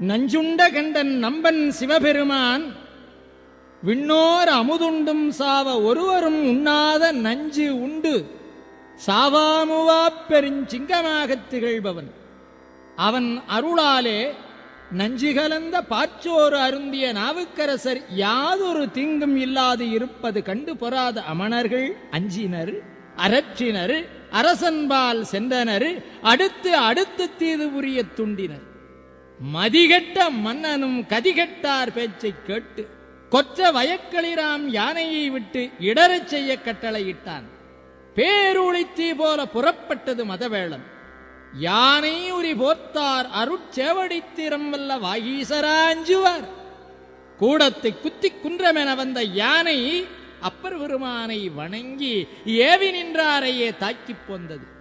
நஞ்சுண்ட கண்டன் நம்பன் சிவபெருமான் விண்ணோர் அமுதுண்டும் சாவ ஒருவரும் உண்ணாத நஞ்சு உண்டு சாவாமுவாப் பெருஞ்சிங்கமாகத் திகழ்பவன். அவன் அருளாலே நஞ்சு கலந்த பாச்சோறு அருந்திய நாவுக்கரசர் யாதொரு தீங்கும் இல்லாது இருப்பது கண்டு பொறாத அமணர்கள் அஞ்சினர் அரற்றினர் அரசன்பால் சென்றனர் அடுத்து அடுத்து தீது புரிய துண்டினர். மதிகெட்ட மன்னனும் கதிகெட்டார் பேச்சைக் கேட்டு கொற்ற வயக்களிராம் யானையை விட்டு இடறச் செய்ய கட்டளையிட்டான். பேருளித்தீ போல புறப்பட்டது மதவேளம். யானை உரி போர்த்தார் அருட்சேவடித்திரம் வல்ல வாகீசராஞ்சுவார். கூடத்தை குத்தி குன்றமென வந்த யானை அப்பர் பெருமானை வணங்கி ஏவி நின்றாரையே தாக்கிப் போந்தது.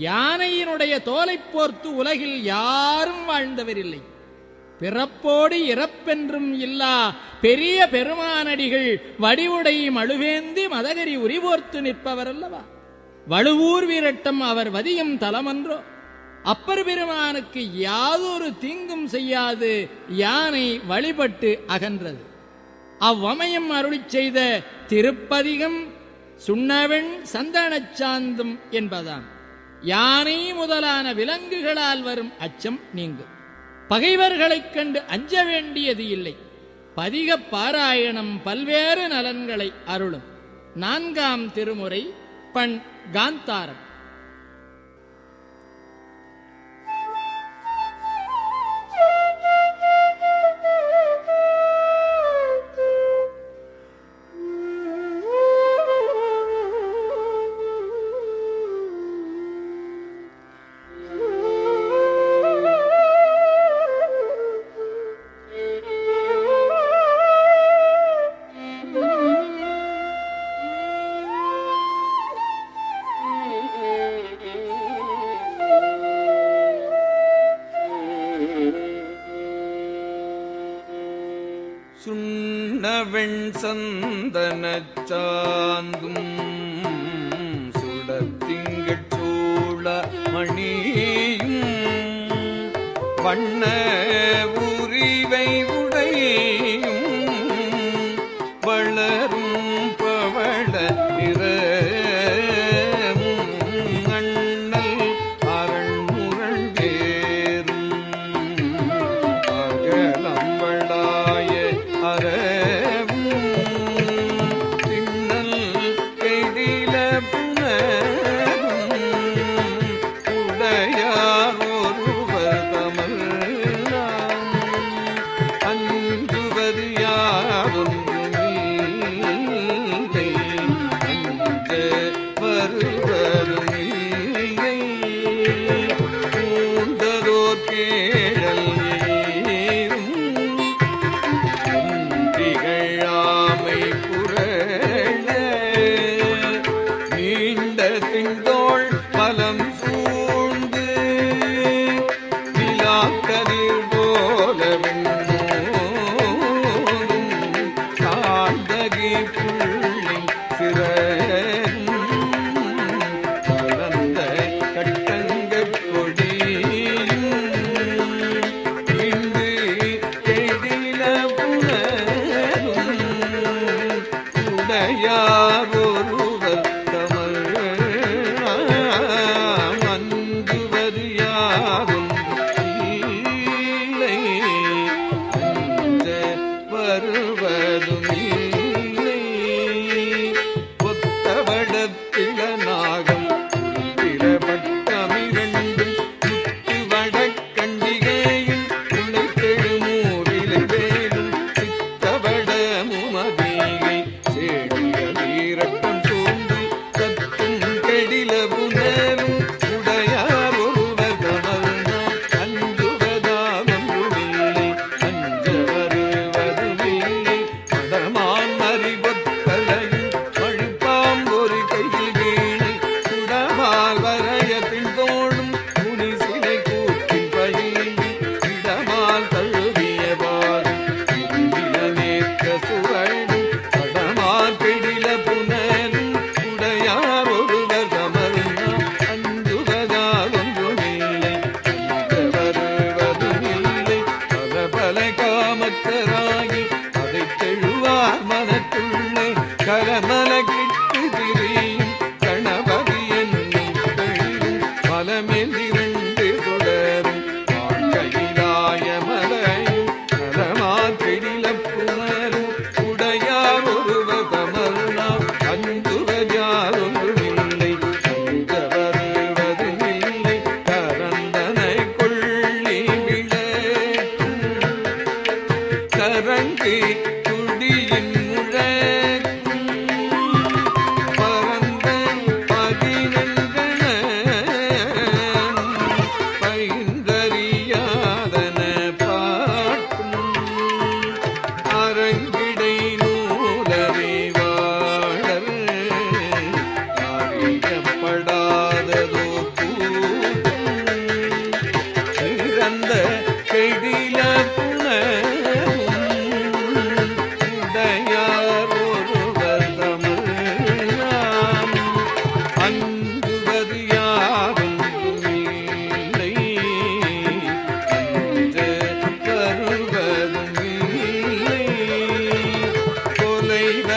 யானையினுடைய தோலைப் போர்த்து உலகில் யாரும் வாழ்ந்தவரில்லை. பிறப்போடு இறப்பென்றும் இல்லா பெரிய பெருமானடிகள் வடிவுடை மழுவேந்தி மதகரி உரிபோர்த்து நிற்பவர் அல்லவா வழுவூர் வீரட்டம் அவர் வதியும் தலமன்றோ? அப்பர் பெருமானுக்கு யாதொரு தீங்கும் செய்யாது யானை வழிபட்டு அகன்றது. அவ்வமயம் அருளிச் செய்த திருப்பதிகம் சுண்ணவெண் சந்தன சாந்தும் என்பதாம். யானை முதலான விலங்குகளால் வரும் அச்சம் நீங்கும் பகைவர்களைக் கண்டு அஞ்ச வேண்டியது இல்லை. பதிக பாராயணம் பல்வேறு நலன்களை அருளும். நான்காம் திருமுறை பண் காந்தாரம். வெண் சந்தனச் சாந்தும் சுடத்திங்கள் சூழ மணியும் வண்ண கையா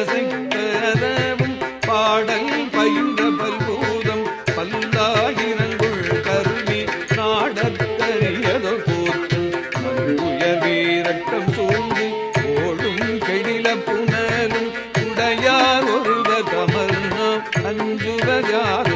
பசித்தரவும் பாடல் பயின்ற பல்பூதம் பல்லாயிரங்குள் கருவி நாடற்கரியதோ போற்றும். மண்ணுயர் வீரக்கம் சூழ்ந்து ஓடும் கெடில புனலும் உடையார் ஒருவர் கமர்னா அஞ்சுவதார்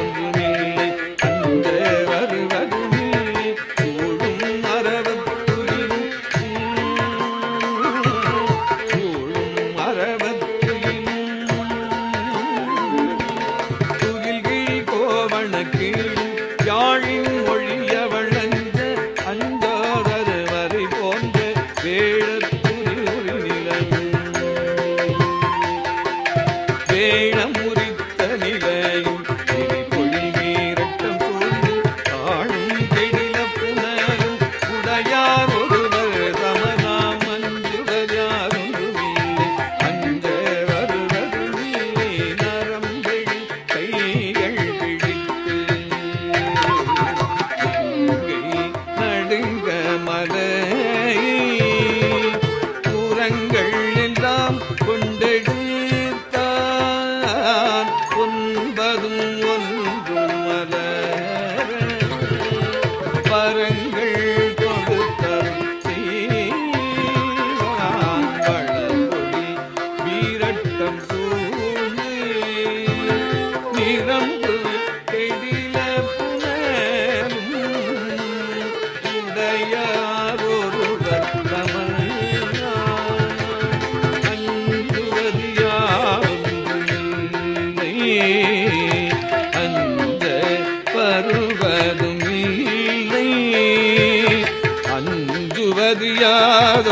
யாழின்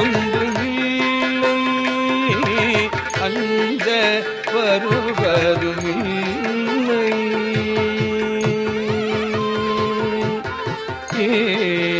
ஒன்றுமில்லை. அஞ்ச வருவதுமில்லை. ஏ